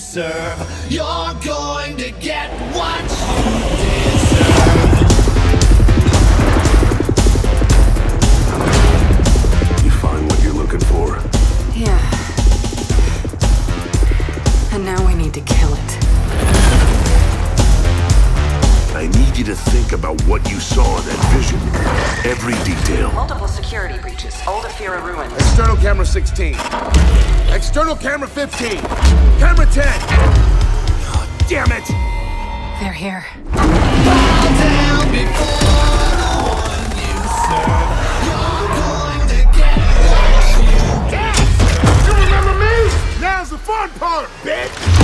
serve, you're going to get what? you to think about what you saw in that vision. Every detail. Multiple security breaches. Old Aphyra ruins. External camera 16. External camera 15. Camera 10. God damn it! They're here. You remember me? Now's the fun part, bitch!